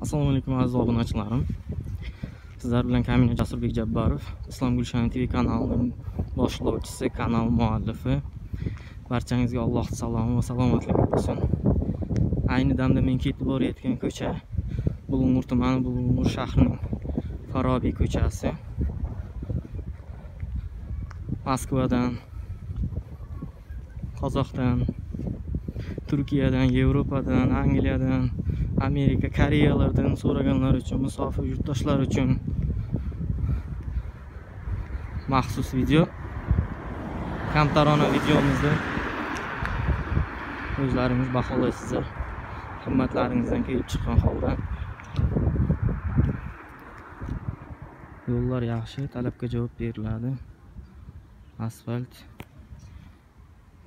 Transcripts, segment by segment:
assalomu alaykum aziz obunachilarim. Sizlar bilan kamina jasurbek jabbarov islom gulshani tv kanalining boshlovchisi kanal muallifi. Barchangizga alloh salomi va salomatligi bo'lsin ayni damda men ketib borayotgan ko'cha bulung'ur tumani bulung'ur shahrining farobiy ko'chasi. Moskvadan qozoqdan turkiyadan yevropadan angliyadan amerika koreyalardan so'raganlar uchun musofir yurtdoshlar uchun maxsus video. Kamtarona videomizni o'zlaringiz baholaysizlar himmatlaringizdan kelib chiqqan holda. Yo'llar yaxshi talabga javob beriladi. Asfalt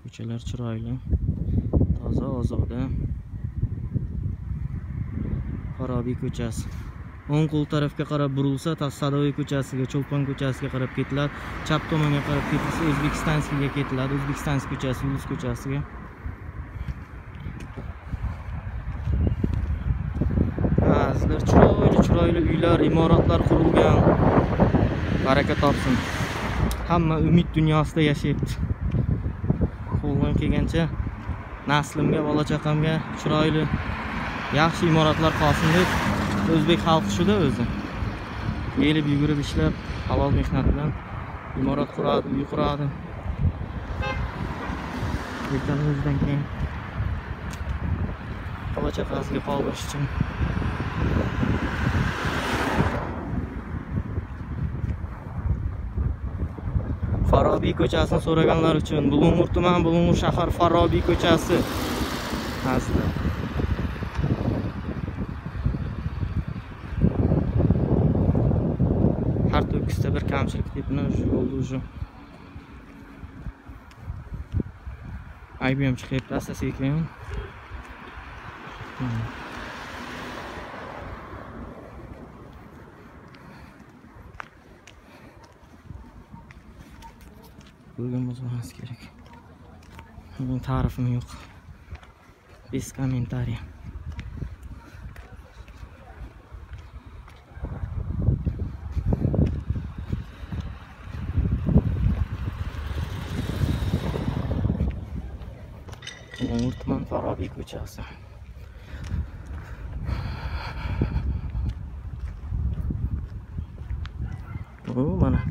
ko'chalar chiroyli toza ozoda. Farobiy ko'chasi. O'ng qo'l tarafga qarab burilsa tassadoviy ko'chasiga cho'lpon ko'chasiga qarab ketiladi chap tomonga qarab ketilsa o'zbekistanskiyga ketiladi o'zbekistanskiy ko'chasi yunus ko'chasiga. Ba'zilar chiroyli chiroyli uylar imoratlar qurilgan. Baraka topsin. Hamma umid dunyosida yashayapti. Qo'ldan kelgancha naslimga bola chaqamga chiroyli yaxshi imoratlar qolsin deb o'zbek xalqi shuda o'zi yelib yugurib ishlab halol mehnat bilan imorat quradi uy quradi. Lekin o'zidan keyin bola chaqasiga qoldirish uchun farobiy ko'chasini so'raganlar uchun bulung'ur tuman bulung'ur shahar farobiy ko'chasi aslida bir kamchilik deb уже yo'lni уже aybi ham chiqyapti asta sekin ko'rgan bo'lsangiz kerak mening ta'rifim yo'q без комментариев Farobiy ko'chasi u mana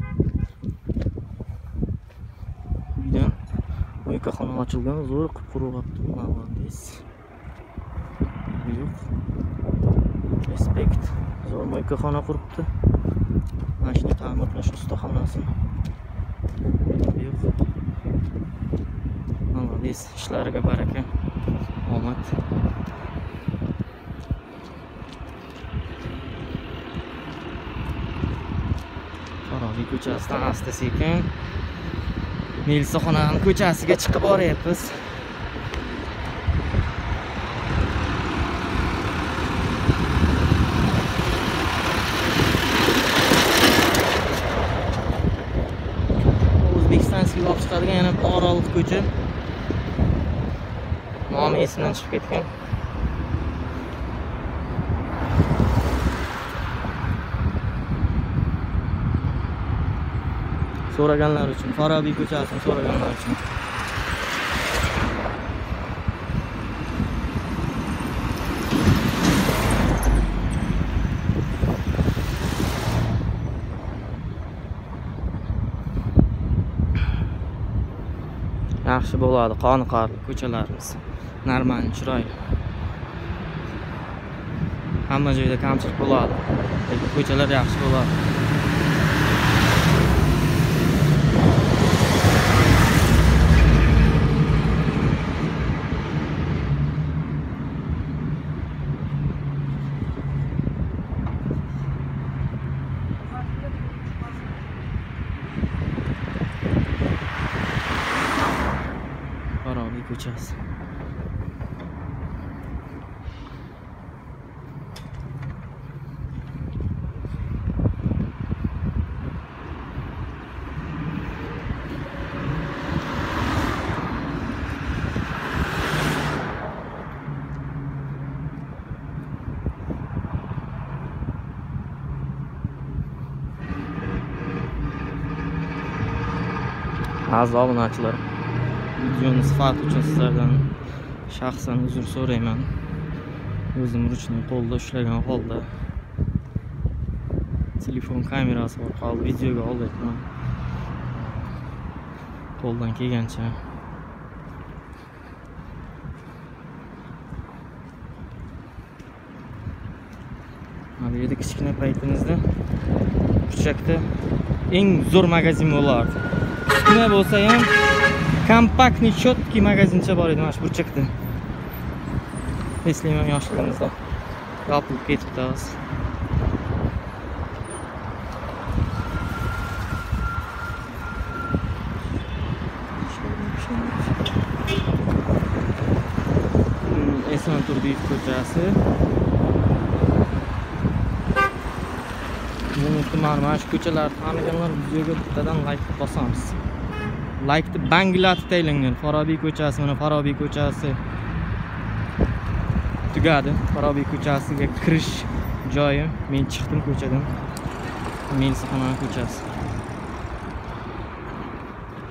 uydan mo'ykaxona ochilgan zo'r qip quruq mana yo'q respekt. Zo'r mo'ykaxona quribdi Mana shuni ta'mirlash ustaxonasi yo'q молодец ishlariga baraka omad farobiy ko'chasidan asta sekin. Melisaxonani ko'chasiga chiqib boryapmiz. O'zbekiston olib chiqadigan yana bitta oraliq ko'cha nomi esimdan chiqib ketgan so'raganlar uchun farobiy ko'chasini so'raganlar uchun yaxshi bo'ladi qoniqarli ko'chalarimiz normal chiroyli hamma joyda kamchilik bo'ladi. Lekin ko'chalar yaxshi bo'ladi. yapacağız. Az daha bunu açılarım. Videoni sifati uchun sizlardan shaxsan uzr so'rayman. O'zim ruchni qo'lda ushlagan holda telefon kamerasi orqali videoga olyapman. Qo'ldan kelgancha. Mana bu yerda kichkina paytimizda burchakda eng zo'r magazin bo'lardi. Kichkina bo'lsa ham Kompaktny, chotki magazincha bor edi mana shu burchakda. Eslayman yoshligimizda. Yopilib ketibdi hozir. Eson Turdiyev ko'chasi. Bu tuman mana shu ko'chalarni taniganlar videoga bittadan like bosamiz. Laykni banglat taylanglar farobiy ko'chasi mana farobiy ko'chasi tugadi farobiy ko'chasiga kirish joyi. Men chiqdim ko'chadan. Mensixona ko'chasi.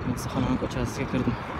Mensixona ko'chasiga kirdim.